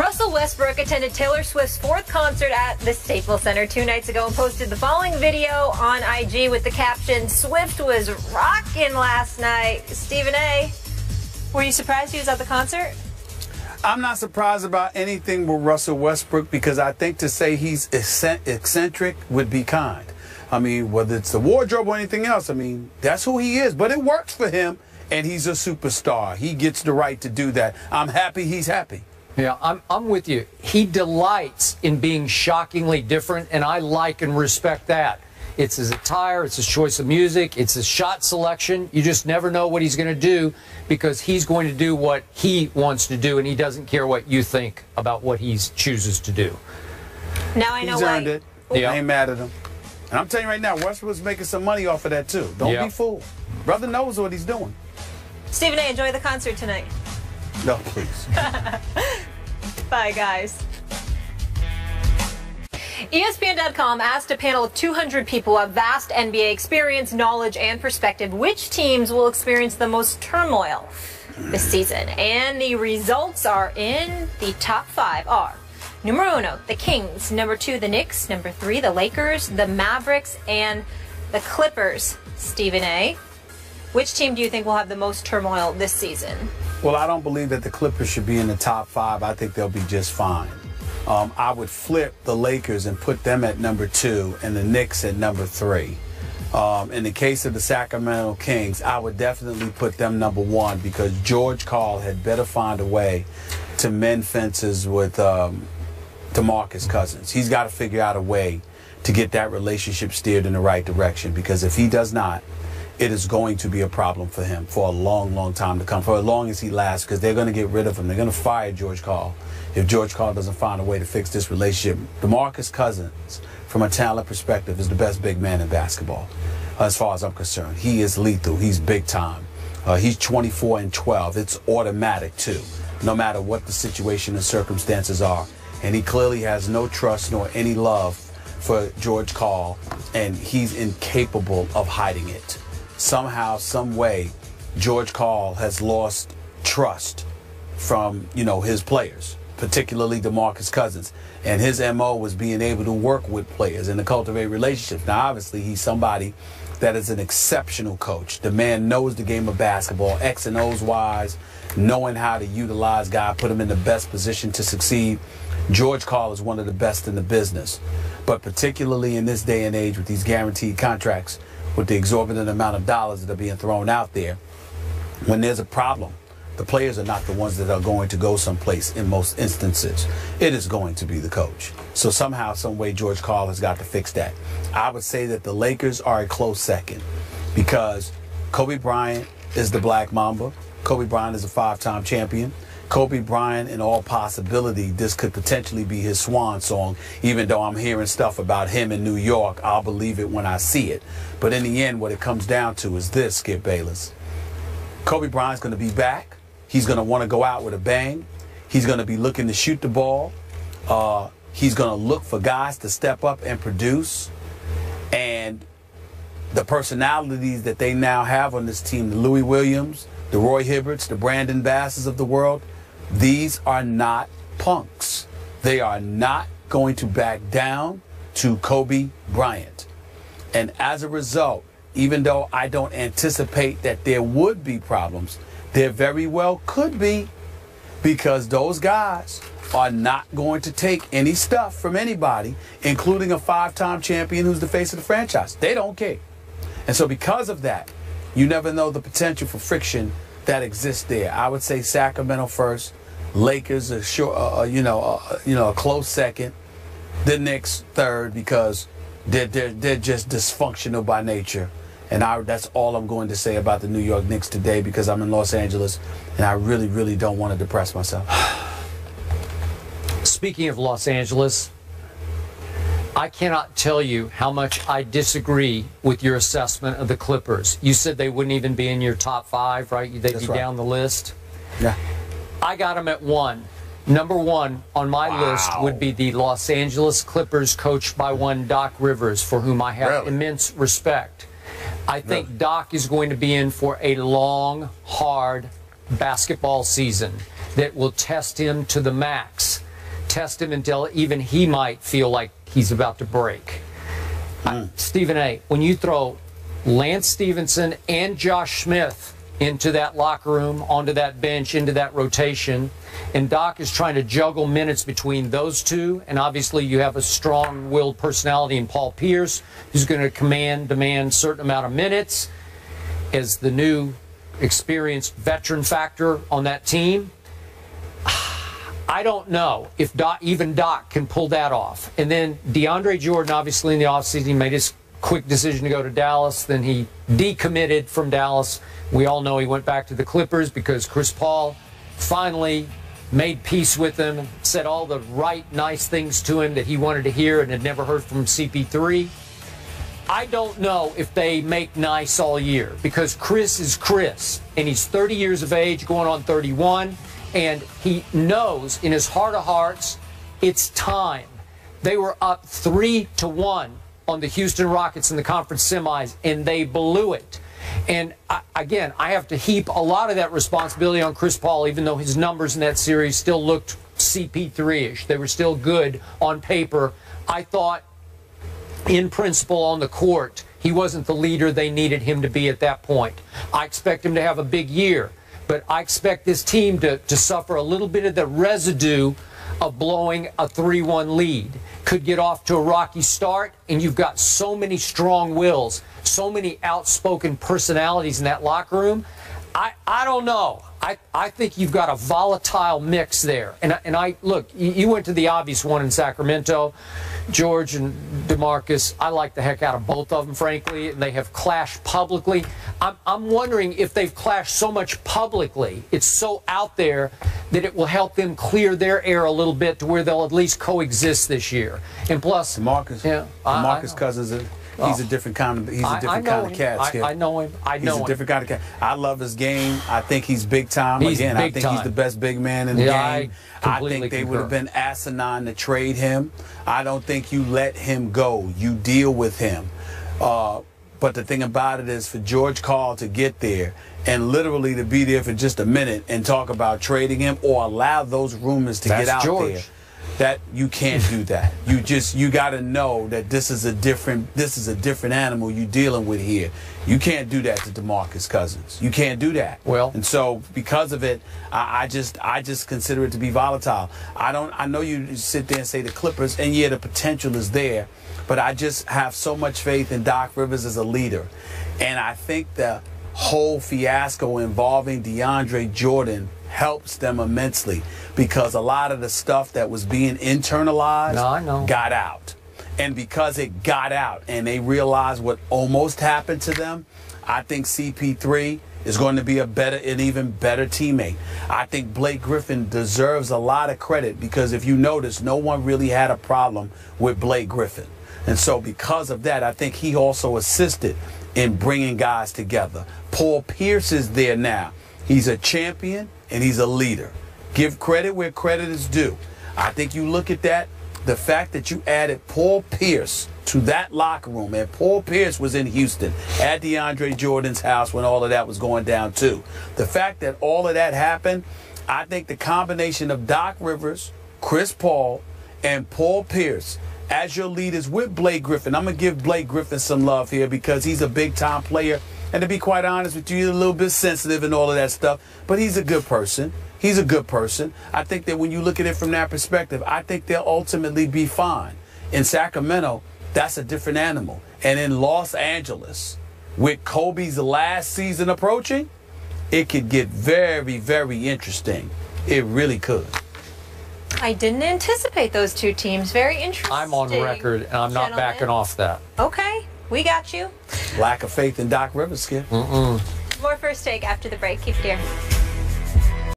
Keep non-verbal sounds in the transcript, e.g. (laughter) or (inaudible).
Russell Westbrook attended Taylor Swift's fourth concert at the Staples Center two nights ago and posted the following video on IG with the caption, Swift was rocking last night. Stephen A., were you surprised he was at the concert? I'm not surprised about anything with Russell Westbrook because I think to say he's eccentric would be kind. I mean, whether it's the wardrobe or anything else, I mean, that's who he is. But it works for him, and he's a superstar. He gets the right to do that. I'm happy he's happy. Yeah, I'm, I'm with you. He delights in being shockingly different, and I like and respect that. It's his attire, it's his choice of music, it's his shot selection. You just never know what he's going to do because he's going to do what he wants to do, and he doesn't care what you think about what he chooses to do. Now I know he's why. earned it. Oh. Yeah. I ain't mad at him. And I'm telling you right now, Westbrook's making some money off of that too. Don't yep. be fooled. Brother knows what he's doing. Stephen A, enjoy the concert tonight. No, please. (laughs) Bye, guys. ESPN.com asked a panel of 200 people of vast NBA experience, knowledge, and perspective which teams will experience the most turmoil this season. And the results are in the top five are Numero uno, the Kings. Number two, the Knicks. Number three, the Lakers, the Mavericks, and the Clippers. Stephen A. Which team do you think will have the most turmoil this season? Well, I don't believe that the Clippers should be in the top five. I think they'll be just fine. Um, I would flip the Lakers and put them at number two and the Knicks at number three. Um, in the case of the Sacramento Kings, I would definitely put them number one because George Karl had better find a way to mend fences with um, DeMarcus Cousins. He's got to figure out a way to get that relationship steered in the right direction because if he does not, it is going to be a problem for him for a long, long time to come, for as long as he lasts, because they're going to get rid of him. They're going to fire George Karl if George Karl doesn't find a way to fix this relationship. DeMarcus Cousins, from a talent perspective, is the best big man in basketball, as far as I'm concerned. He is lethal. He's big time. Uh, he's 24 and 12. It's automatic, too, no matter what the situation and circumstances are and he clearly has no trust nor any love for George Karl, and he's incapable of hiding it. Somehow, some way, George Karl has lost trust from you know his players, particularly DeMarcus Cousins, and his mo was being able to work with players and to cultivate relationships. Now, obviously, he's somebody that is an exceptional coach. The man knows the game of basketball, X and O's wise, knowing how to utilize guys, put him in the best position to succeed. George Karl is one of the best in the business. But particularly in this day and age with these guaranteed contracts, with the exorbitant amount of dollars that are being thrown out there, when there's a problem, the players are not the ones that are going to go someplace in most instances. It is going to be the coach. So somehow, some way, George Karl has got to fix that. I would say that the Lakers are a close second because Kobe Bryant is the Black Mamba. Kobe Bryant is a five-time champion. Kobe Bryant, in all possibility, this could potentially be his swan song. Even though I'm hearing stuff about him in New York, I'll believe it when I see it. But in the end, what it comes down to is this, Skip Bayless. Kobe Bryant's going to be back. He's going to want to go out with a bang. He's going to be looking to shoot the ball. Uh, he's going to look for guys to step up and produce. And the personalities that they now have on this team, the Louis Williams, the Roy Hibberts, the Brandon Basses of the world, these are not punks. They are not going to back down to Kobe Bryant. And as a result, even though I don't anticipate that there would be problems, there very well could be because those guys are not going to take any stuff from anybody, including a five time champion who's the face of the franchise. They don't care. And so, because of that, you never know the potential for friction that exists there. I would say Sacramento first, Lakers are short, uh, uh, you know, uh, you know, a close second. The Knicks third because they're, they're they're just dysfunctional by nature. And I, that's all I'm going to say about the New York Knicks today because I'm in Los Angeles and I really, really don't want to depress myself. (sighs) Speaking of Los Angeles, I cannot tell you how much I disagree with your assessment of the Clippers. You said they wouldn't even be in your top five, right? They'd That's be right. down the list. Yeah. I got them at one. Number one on my wow. list would be the Los Angeles Clippers, coached by one Doc Rivers, for whom I have really? immense respect. I think really? Doc is going to be in for a long, hard basketball season that will test him to the max. test him until even he might feel like he's about to break. Hmm. I, Stephen A., when you throw Lance Stephenson and Josh Smith into that locker room, onto that bench, into that rotation, and Doc is trying to juggle minutes between those two, and obviously you have a strong-willed personality in Paul Pierce, who's going to command, demand certain amount of minutes as the new experienced veteran factor on that team. (sighs) I don't know if Doc, even Doc can pull that off. And then DeAndre Jordan, obviously in the offseason, made his quick decision to go to Dallas. Then he decommitted from Dallas. We all know he went back to the Clippers because Chris Paul finally made peace with him, said all the right, nice things to him that he wanted to hear and had never heard from CP3. I don't know if they make nice all year because Chris is Chris and he's 30 years of age, going on 31 and he knows in his heart of hearts it's time. They were up three to one on the Houston Rockets in the conference semis, and they blew it. And again, I have to heap a lot of that responsibility on Chris Paul, even though his numbers in that series still looked CP3-ish. They were still good on paper. I thought, in principle, on the court, he wasn't the leader they needed him to be at that point. I expect him to have a big year but I expect this team to, to suffer a little bit of the residue of blowing a 3 1 lead. Could get off to a rocky start, and you've got so many strong wills, so many outspoken personalities in that locker room. I, I don't know. I, I think you've got a volatile mix there. And, and I look, you, went to the obvious one in Sacramento. George and DeMarcus, I like the heck out of both of them, frankly, and they have clashed publicly. I'm, I'm wondering if they've clashed so much publicly, it's so out there that it will help them clear their air a little bit to where they'll at least coexist this year. And plus, DeMarcus, yeah, DeMarcus Cousins, he's Oh. a different kind of he's a I- different kind him. of cat. I- Skip. I know him. I know He's know a different kind of cat. I love his game. I think he's big time. He's Again, I big think he's the best big man in the Yeah, I game. I, completely think they would have been asinine to trade him. I don't think you let him go. You deal with him. Uh, but the thing about it is for George Karl to get there and literally to be there for just a minute and talk about trading him or allow those rumors to That's get out George. there that you can't do that. You just you got to know that this is a different this is a different animal you're dealing with here. You can't do that to DeMarcus Cousins. You can't do that. Well- and so because of it, I, I just I just consider it to be volatile. I don't I know you sit there and say the Clippers, and yeah, the potential is there, but I just have so much faith in Doc Rivers as a leader, and I think the whole fiasco involving DeAndre Jordan helps them immensely because a lot of the stuff that was being internalized No, got out. And because it got out and they realized what almost happened to them, I think CP3 is going to be a better, an even better teammate. I think Blake Griffin deserves a lot of credit because if you notice, no one really had a problem with Blake Griffin. And so because of that, I think he also assisted in bringing guys together. Paul Pierce is there now. He's a champion and he's a leader. Give credit where credit is due. I think you look at that, the fact that you added Paul Pierce to that locker room, and Paul Pierce was in Houston at DeAndre Jordan's house when all of that was going down too. The fact that all of that happened, I think the combination of Doc Rivers, Chris Paul, and Paul Pierce as your leaders with Blake Griffin. I'm gonna give Blake Griffin some love here because he's a big time player. And to be quite honest with you, he's a little bit sensitive and all of that stuff, but he's a good person. He's a good person. I think that when you look at it from that perspective, I think they'll ultimately be fine. In Sacramento, that's a different animal. And in Los Angeles, with Kobe's last season approaching, it could get very, very interesting. It really could. I didn't anticipate those two teams. Very interesting. I'm on record, and I'm not gentlemen. backing off that. Okay, we got you. Lack of faith in Doc Rivers, Skip. More first take after the break. Keep it here.